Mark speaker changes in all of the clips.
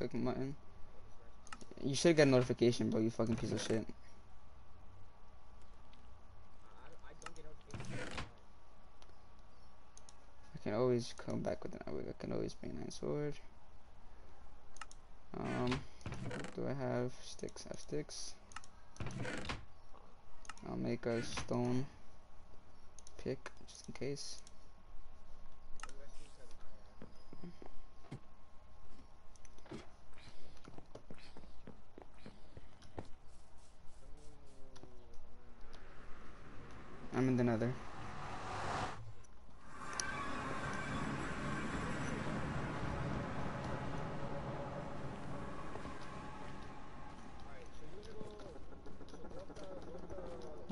Speaker 1: cook mutton. You should get a notification, bro. You fucking piece of shit. I can always come back with an I can always bring nine sword. Um, do I have sticks? I have sticks. I'll make a stone pick just in case. I'm in the nether.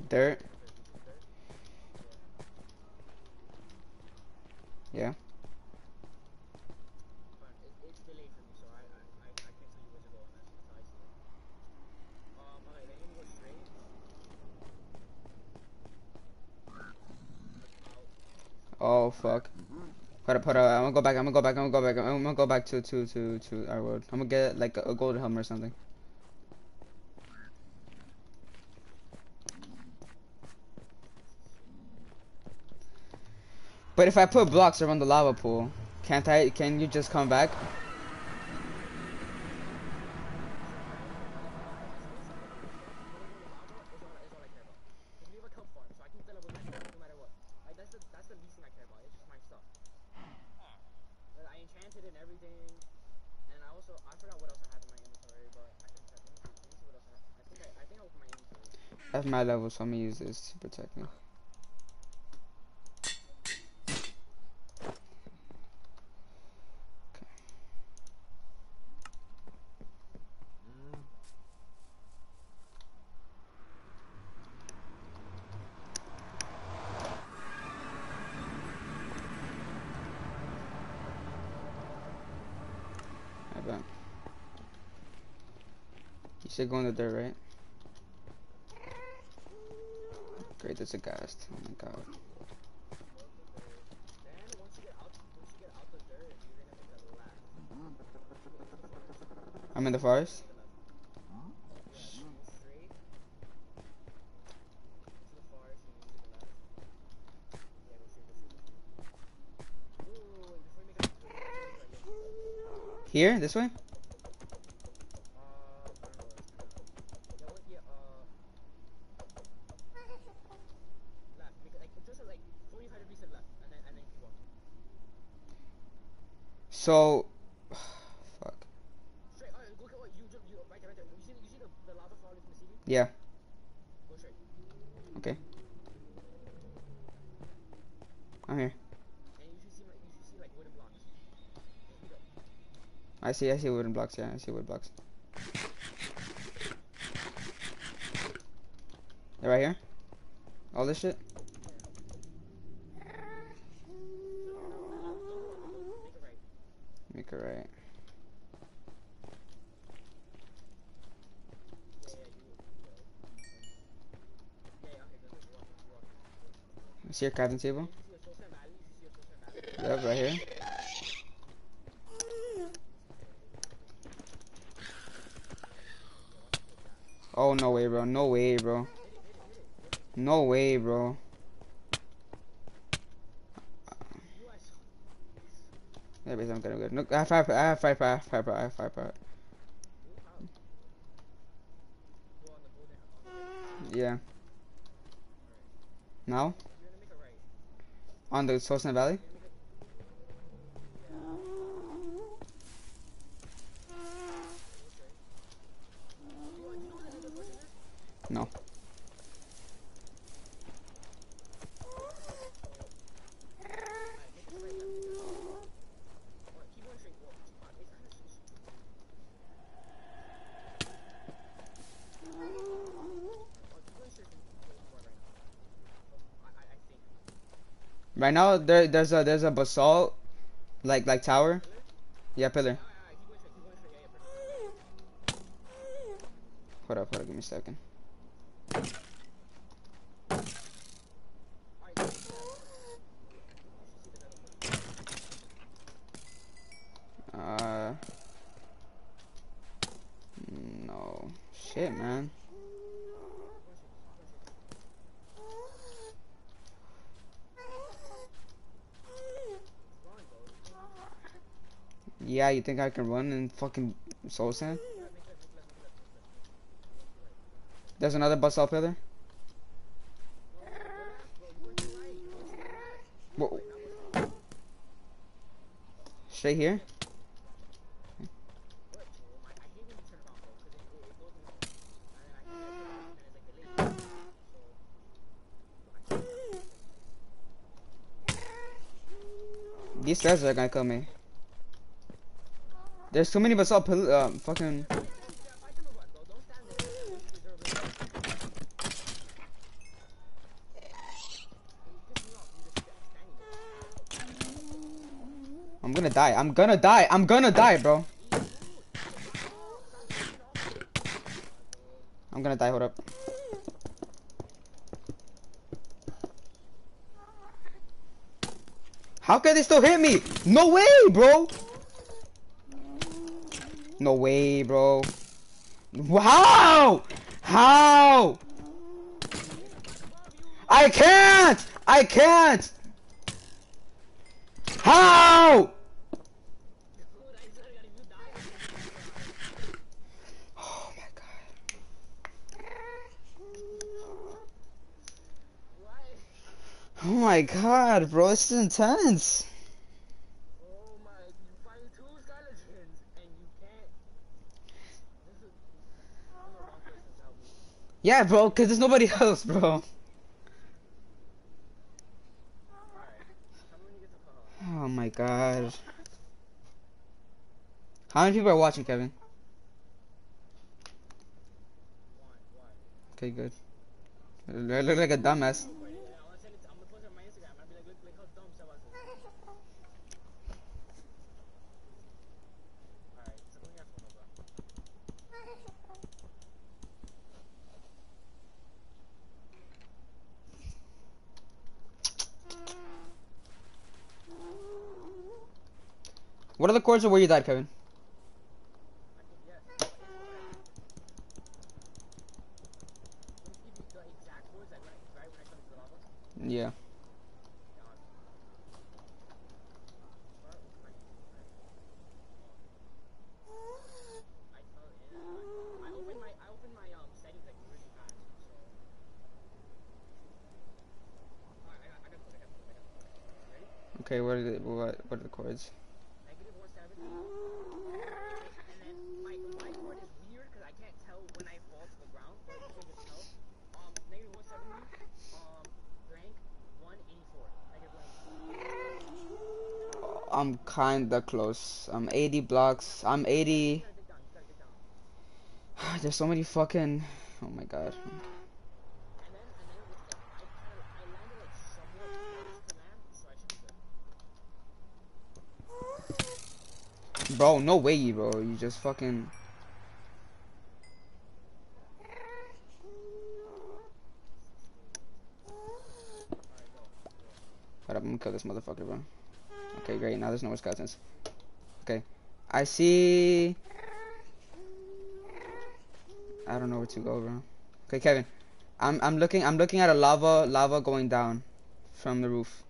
Speaker 1: Dirt. Yeah. Oh fuck. Up, put up. I'm gonna go back. I'm gonna go back. I'm gonna go back. I'm gonna go back to to to to our road. I'm gonna get like a, a golden helmet or something. But if I put blocks around the lava pool, can't I? Can you just come back? My level, so I'm gonna use this to protect me. You said go in the dirt, right? That's a ghast. Oh my god. I'm in the forest. Here, this way. So, fuck. Yeah. Okay. I'm here. I see, I see wooden blocks, yeah, I see wooden blocks. They're right here? All this shit? Make it right. I see your crafting table? Yep, right here. Oh, no way, bro. No way, bro. No way, bro. But I'm I'm good. Look, I have five, I have five, I have five, I have five, five. Yeah. Now? On the Source Valley? Right now, there there's a there's a basalt, like like tower. Yeah, pillar. Hold up, hold up, give me a second. Uh,
Speaker 2: Shit, man. Yeah, you think I can run in fucking soul sand? There's another bus up there. Whoa. Straight here? These stairs are gonna kill me. There's too many of us up, uh, fucking. I'm gonna die. I'm gonna die. I'm gonna die, bro. I'm gonna die. Hold up. How can they still hit me? No way, bro. No way, bro. How? How? I can't! I can't! How? Oh my god. Oh my god, bro, this is intense.
Speaker 1: Oh my, you find two skeletons and you can't. This is. I'm the wrong person to help me.
Speaker 2: Yeah, bro, cause there's nobody else, bro. Oh my god. How many people are watching, Kevin? Okay, good. I look like a dumbass.
Speaker 1: Wait, yeah, I'm gonna send it. To, I'm gonna post it on my Instagram. I'm gonna be like, look, look how dumb Sebas is. Alright, so let me ask one over.
Speaker 2: What are the chords of where you died, Kevin?
Speaker 1: I think yes. Let me give you the exact words that right, right when I come to the lava.
Speaker 2: Yeah.
Speaker 1: Down. Start with my right. I tell it. I open my I open my um settings like really fast. So. Alright, I got I got I got I you I Kevin? Yeah.
Speaker 2: Okay, what are the what what are the chords?
Speaker 1: Negative 170. And then my my chord is weird because I can't tell when I fall to the ground, but you can just tell. Um, negative 170. Um, rank 184. Negative 184.
Speaker 2: I'm kinda close. I'm 80 blocks. I'm 80.
Speaker 1: You gotta dig down. You gotta dig down.
Speaker 2: There's so many fucking. Oh my god. Bro, no way, bro. You just fucking. Up, I'm gonna kill this motherfucker, bro. Okay, great. Now there's no skeletons. Okay. I see. I don't know where to go, bro. Okay, Kevin. I'm I'm looking I'm looking at a lava lava going down from the roof.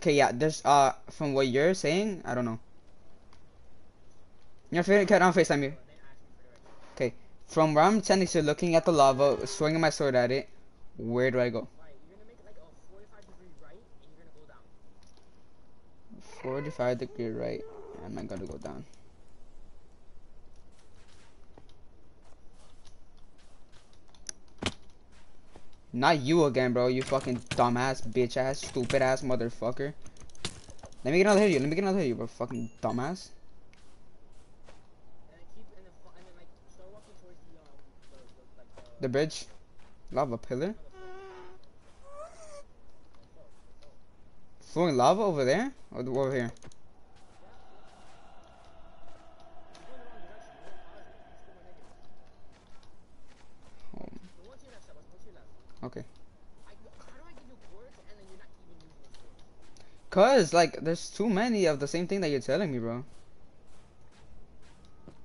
Speaker 2: Okay, yeah, there's uh from what you're saying, I don't know. You're favorite cat on FaceTime you.
Speaker 1: Then ask me for the right.
Speaker 2: Okay. From where I'm standing to looking at the lava, swinging my sword at it, where do I go?
Speaker 1: Right. Make like 45 degree right, and you're gonna go down.
Speaker 2: 45 degree right. Am I gonna go down? Not you again, bro. You fucking dumbass, bitch ass, stupid ass motherfucker. Let me get another hit you. Let me get another hit you, bro. Fucking dumbass.
Speaker 1: And then keep and then fo- and then like start walking towards the um the, the
Speaker 2: bridge. Lava pillar. Flowing lava over there? Or over here? Okay. Cause like there's too many of the same thing that you're telling me, bro.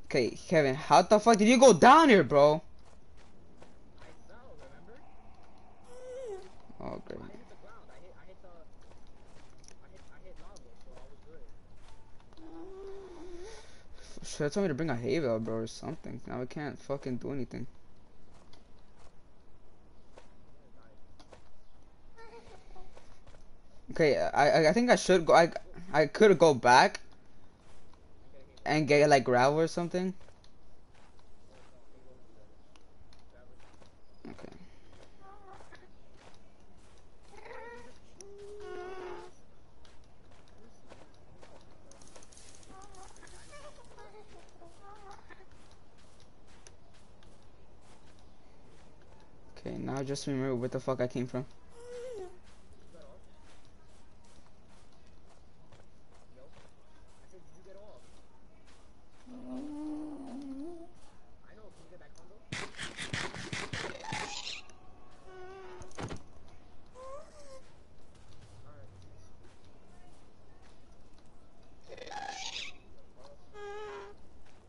Speaker 2: Okay, Kevin, how the fuck did you go down here, bro?
Speaker 1: I fell, remember?
Speaker 2: Oh, great.
Speaker 1: I hit the ground. I hit, I hit the, I hit, I hit lava, so I was good.
Speaker 2: Should have told me to bring a hay bale, bro, or something. Now I can't fucking do anything. Okay, I I- I think I should go. I I could go back and get like gravel or something. Okay. Okay, now just remember where the fuck I came from.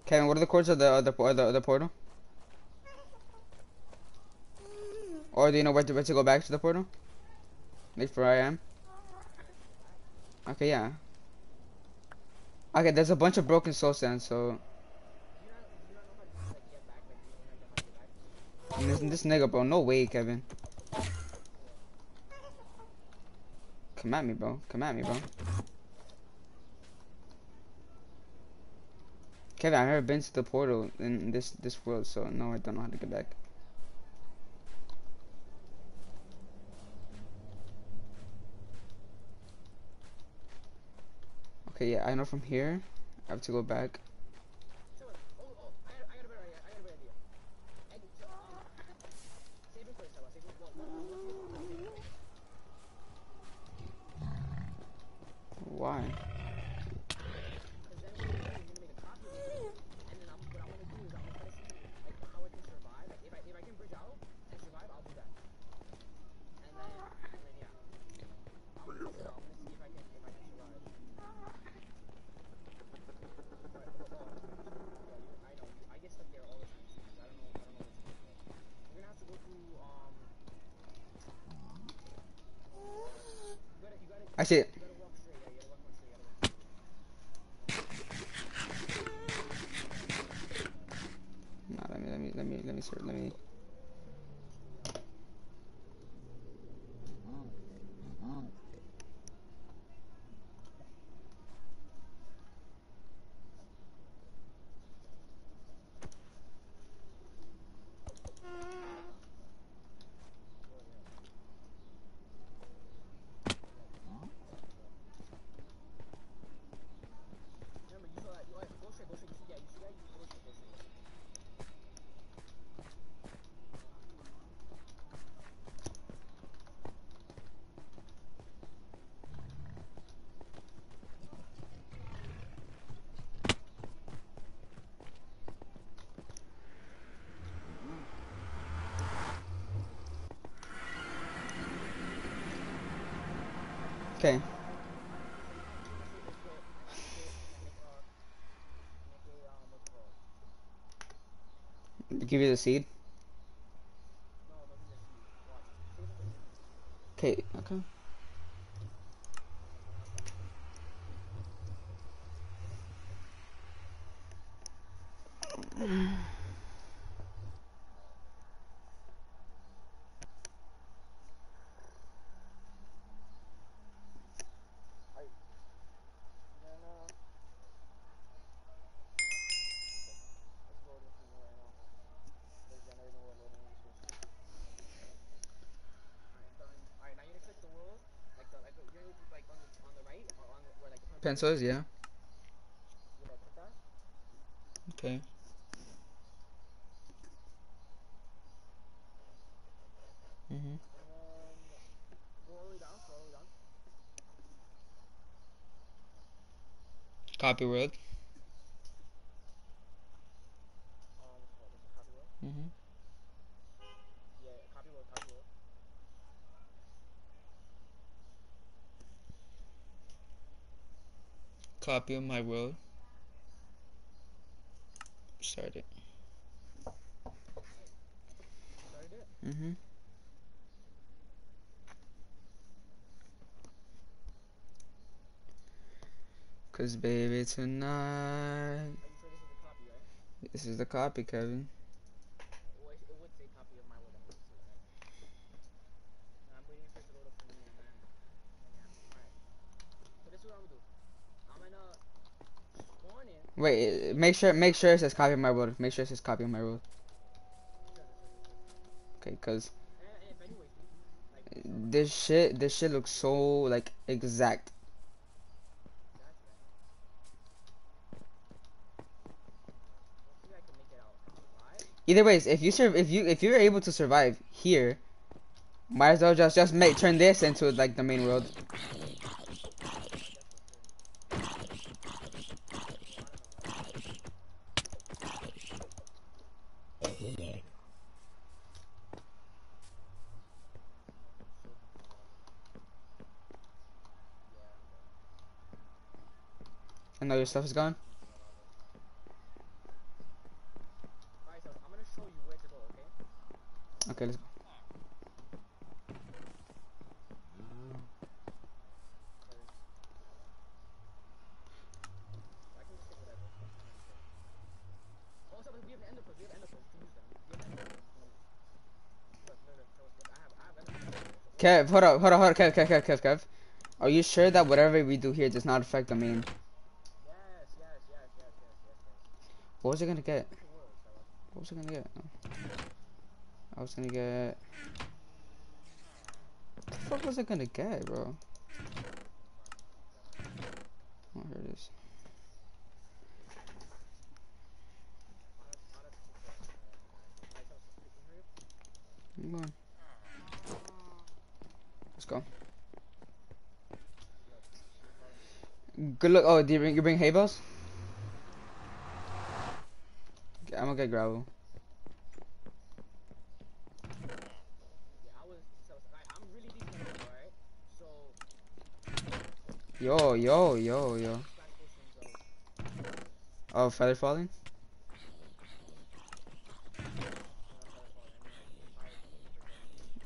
Speaker 2: Kevin, what are the codes of the uh, other uh, the, the other portal? Or do you know where to where to go back to the portal? Like where I am. Okay, yeah. Okay, there's a bunch of broken soul sand, so this, this nigga, bro, no way, Kevin. Come at me, bro. Come at me, bro. Kevin, I've never been to the portal in this this world, so no, I don't know how to get back. Okay, yeah, I know from here. I have to go back.
Speaker 1: So, oh, oh, I, I got a better idea. I got a better idea. Egg, so, um, save it first, Seba. Save it. What, what, what, what,
Speaker 2: Why?
Speaker 1: Because then we're gonna make a copy of it. And then I'm, what I'm gonna do is I'm gonna try to see, like, how I can survive. Like, if I, if I can bridge out and survive, I'll do that. And then, and then, yeah. I'm gonna, I'm gonna see if I can, if I can survive. But, oh, oh, yeah, you, I know. I get stuck there all the time. so I don't know, I don't know what's going on. We're gonna have to go through, um... You gotta, you gotta,
Speaker 2: I see it.
Speaker 1: you gotta walk straight. Yeah, you gotta walk more straight. You gotta walk
Speaker 2: Nah, let me let me let me let me sort let me.
Speaker 1: Remember, you saw that. You, alright, go straight, go straight. You see, yeah, you see that? You go straight, go straight.
Speaker 2: Okay. Give you the seed. Okay. Okay. Pencils, yeah. Okay. Mhm. Copy word. Copy of my world. Start it.
Speaker 1: Started it?
Speaker 2: Mm-hmm. Cause baby tonight.
Speaker 1: Sure this is copy, right?
Speaker 2: This is the copy, Kevin.
Speaker 1: Well, it, it would say copy of my world anyways, so, right? I'm waiting for it to load up for me and then, and yeah, alright. So this is what I'm gonna do. I'm gonna spawn in.
Speaker 2: Wait, make sure make sure it says copy my world. Make sure it says copy my world. Okay, cause this shit this shit looks so like exact. Either ways, if you sur- if you if you're able to survive here, might as well just just make turn this into like the main world. I know your stuff is gone.
Speaker 1: Alright, so I'm gonna show you where to go, okay?
Speaker 2: Okay, let's go.
Speaker 1: I can stick whatever. Oh, so we have an ender pearls. We have ender pearls. We can use them. We have ender pearls. Look, look, look. So look, I have, I have ender.
Speaker 2: Kev, hold up, hold up, hold up, Kev, Kev, Kev, Kev, Kev. Are you sure that whatever we do here does not affect the main? What was it gonna get? What was I gonna get? I was gonna get. What the fuck was I gonna get, bro? Oh, here it is. Come on. Let's go. Good luck. Oh, do you bring you bring hay bales? Okay, I'm gonna get gravel.
Speaker 1: Yeah, I was, so, alright, I'm really decent at it, alright? So,
Speaker 2: Yo, yo, yo, yo. Oh, feather falling.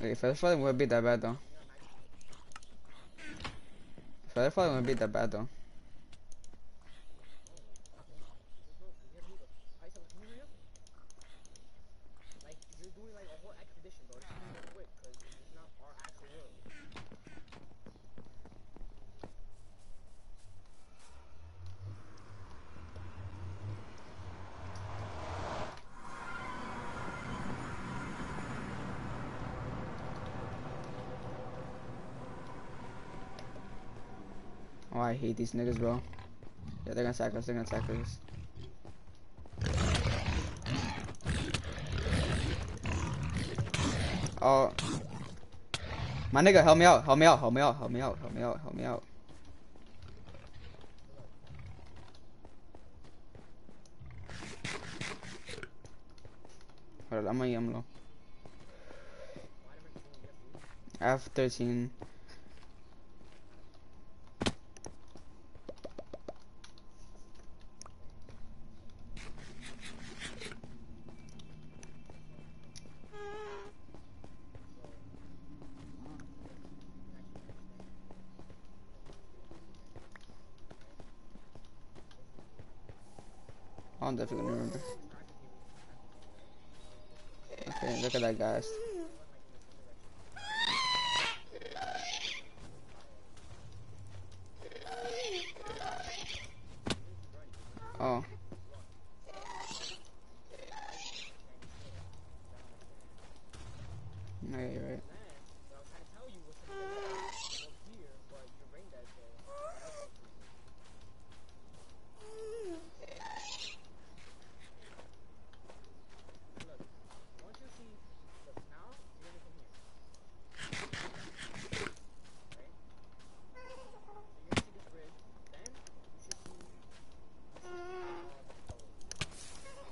Speaker 2: Wait, feather falling wouldn't be that bad though. Feather falling wouldn't be that bad though.
Speaker 1: Alright, so can you hurry up? Like, you're doing like a whole expedition, bro. Just do it quick, cause it's not our actual world.
Speaker 2: Oh, I hate these niggas, bro. Yeah, they're gonna sack us. They're gonna sack us. Oh. My nigga, help me out. Help me out. Help me out. Help me out. Help me out. Help me out. Hold on, I'm gonna, I'm low. I have 13. I'm definitely gonna remember. Okay, look at that, guys. Oh. No, yeah, you're right.
Speaker 1: But I was trying to tell you what's in the over here, but your brain dead, so. Look, once you see, look, now you're gonna come here. Right? So you're gonna see this bridge, then you should see. Uh,
Speaker 2: Oh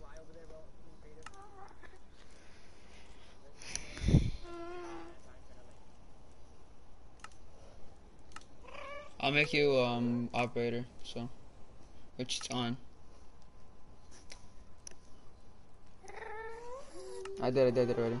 Speaker 1: fly over there, bro. Cool creative.
Speaker 2: I'll make you um operator, so which is on. I did, I did it already.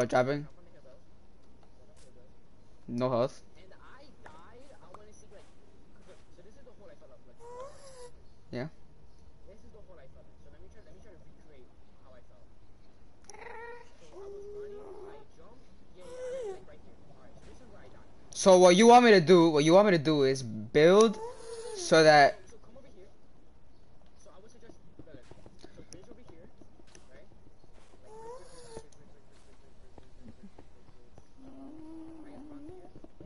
Speaker 1: is
Speaker 2: No
Speaker 1: I
Speaker 2: Yeah.
Speaker 1: So
Speaker 2: what you want me to do? What you want me to do is build so that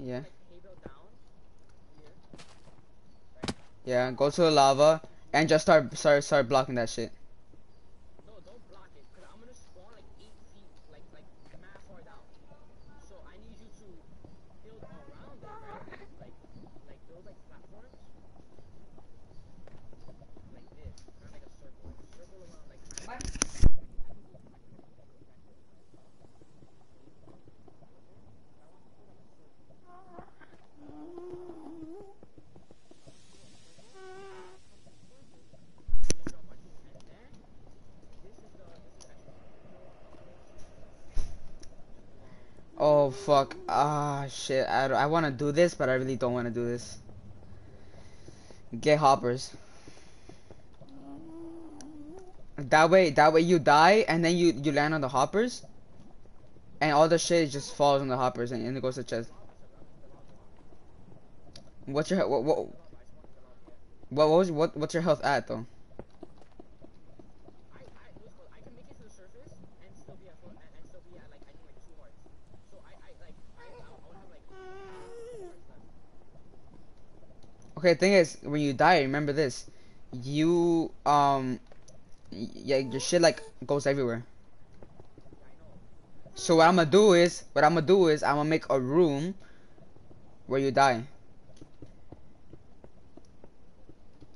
Speaker 2: yeah,
Speaker 1: Like hay bale down here.
Speaker 2: yeah. Go to the lava and just start start start blocking that shit.
Speaker 1: No, don't block it, cause I'm gonna spawn like eight feet, like like mad far down. So I need you to build around it, right? Like like build like platforms. Like this, not like a circle. Like a circle around like kind of.
Speaker 2: Oh fuck. Ah shit. I, I want to do this, but I really don't want to do this. Get hoppers. That way, that way you die, and then you you land on the hoppers, and all the shit just falls on the hoppers, and, and it goes to chest. What's your he- what what what what was what what's your health at though?
Speaker 1: I, I, what's called, I can make it to the surface and still be at full, and, and still be at like I think like two hearts. So I, I like I, I, I would have like two hearts
Speaker 2: Okay, thing is, when you die, remember this. You, um, yeah, your shit, like, goes everywhere. So what I'm gonna do is, what I'm gonna do is, I'm gonna make a room where you die.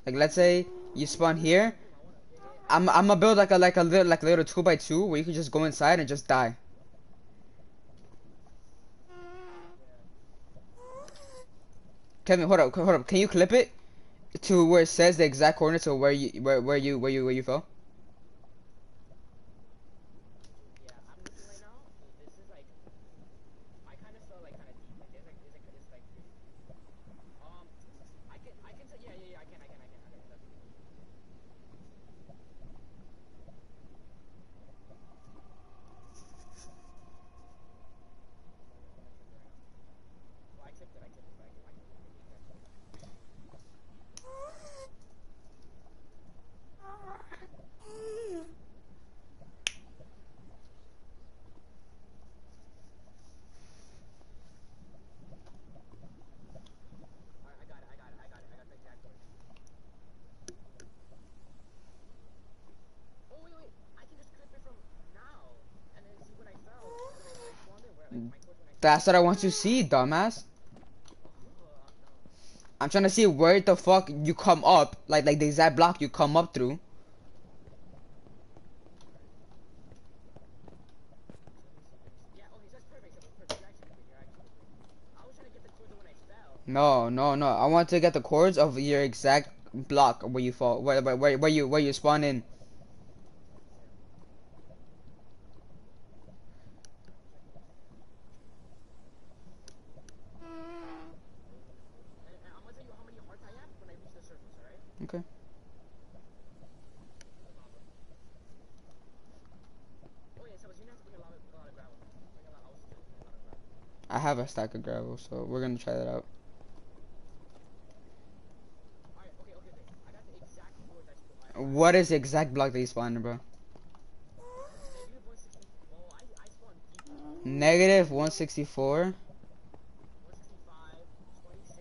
Speaker 2: Like, let's say you spawn here. I'm, I'm gonna build like a, like a little, like a little two by two where you can just go inside and just die. Kevin, hold up, hold up. Can you clip it to where it says the exact coordinates of where you, where, where you, where you, where you fell?
Speaker 1: Yeah, I'm looking right now. so This is like I kind of felt like kind of deep. Like there's like there's like it's like um I can I can say yeah yeah yeah I can I can I can I can definitely. Well, I tipped it. I tipped it. but I can, I can, I can, I can. Alright, I got it, I got it, I got it, I got the exact coordinates. Oh wait, wait, I can just clip it from now, and then see when I fell, when I, I spawned in, where like my course when I
Speaker 2: That's what I want to see, dumbass. I'm trying to see where the fuck you come up, like like the exact block you come up through. No, no, no. I want to get the chords of your exact block where you fall, where where where, where you where you spawn in.
Speaker 1: And, and I'm gonna tell you how many hearts I have when I reach the surface, alright?
Speaker 2: Okay. Stack of gravel, so we're gonna try that out. What is the exact block that you spawned in, bro?
Speaker 1: Negative 160. Well, I, I spawned deep.
Speaker 2: Negative 164.
Speaker 1: 165, 26,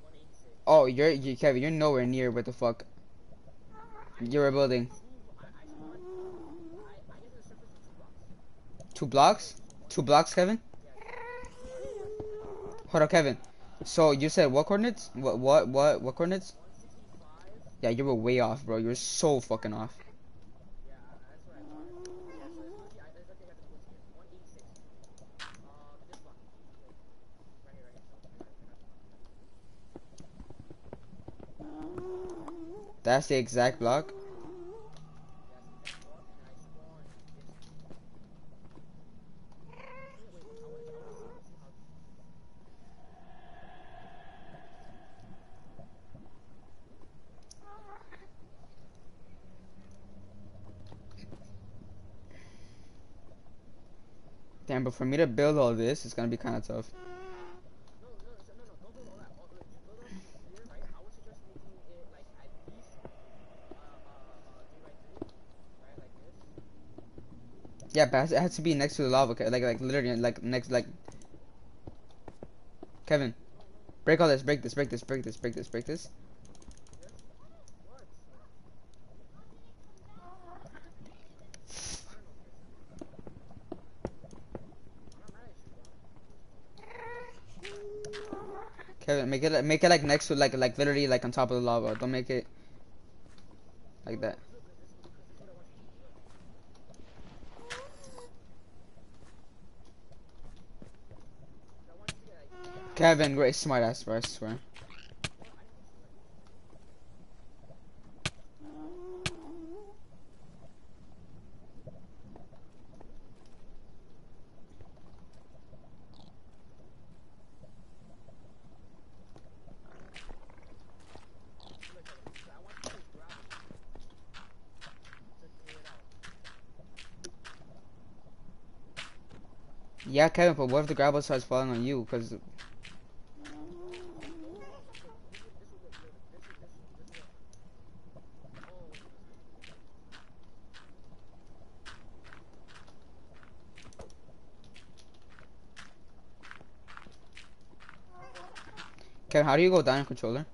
Speaker 1: 186.
Speaker 2: Oh, you're you, Kevin. You're nowhere near. What the fuck? You're building
Speaker 1: two blocks.
Speaker 2: Two blocks, Kevin. Hold on, Kevin. So you said what coordinates? What what what what coordinates? Yeah, you were way off, bro. You're so fucking off.
Speaker 1: that's the exact thought. Yeah, so it's supposed to be, I, it's okay, I got the woods here. 186. Um, this block. Right here, right here. So, I got it, I got it.
Speaker 2: That's the exact block.
Speaker 1: Yes, that block, and I spawned this. Wait, wait, wait, I wanna, I wanna see, see how
Speaker 2: Damn, but for me to build all this, it's gonna be kind of tough. Yeah, but it has- to be next to the lava, Ke- like like literally like next like. Kevin, break all this, break this, break this, break this, break this, break this.
Speaker 1: What? I'm not mad at you, bro.
Speaker 2: Kevin, make it make it like next to like like literally like on top of the lava. Don't make it like that. Kevin, great smart ass, bro. I swear.
Speaker 1: look, look, so I want you to grab it. To clear it out.
Speaker 2: Yeah, Kevin, but what if the gravel starts falling on you? Cause Kevin, how do you go down controller?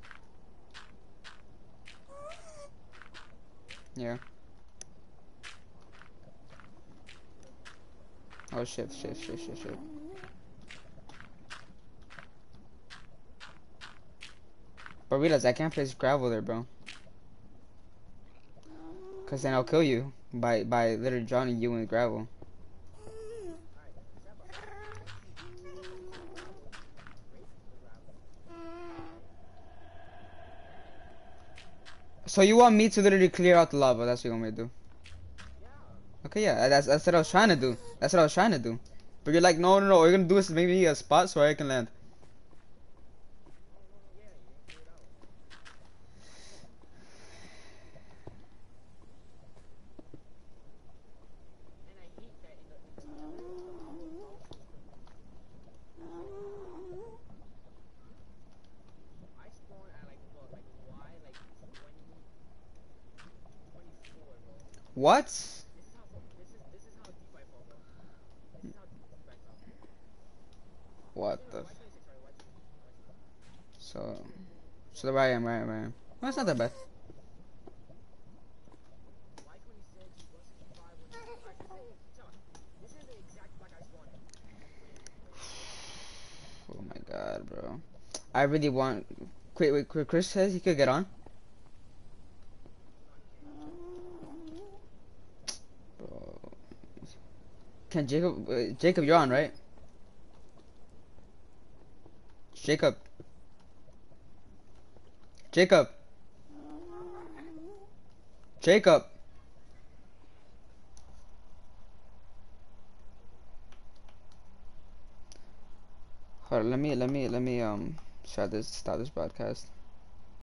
Speaker 2: Yeah. Oh shit, shit, shit, shit, shit. But realize I can't place gravel there, bro. Cause then I'll kill you by by literally drowning you in gravel. So you want me to literally clear out the lava? That's what you want me to do? Okay, yeah, uh, that's that's what I was trying to do. That's what I was trying to do. But you're like, no, no, no. What you're gonna do is maybe a spot so I can land.
Speaker 1: And I hate that in the, in the I spawn at like what, like Y, like 20, 24, bro.
Speaker 2: What?
Speaker 1: This is how fu- this is this is how deep I fall, bro. This is how deep I fall.
Speaker 2: What the?
Speaker 1: no,
Speaker 2: F
Speaker 1: Y26, sorry, Y26.
Speaker 2: so, so where I am, where I am, I am. Well, it's not that bad.
Speaker 1: Y26, 165, 165. Tell us, this is the exact block I spawned in.
Speaker 2: Oh my god, bro. I really want. Wait, wait, wait, Chris says he could get on. Bro. Can Jacob? Uh, Jacob, you're on, right? Jacob. Jacob. Jacob. Hold on, let me let me let me um start this start this broadcast.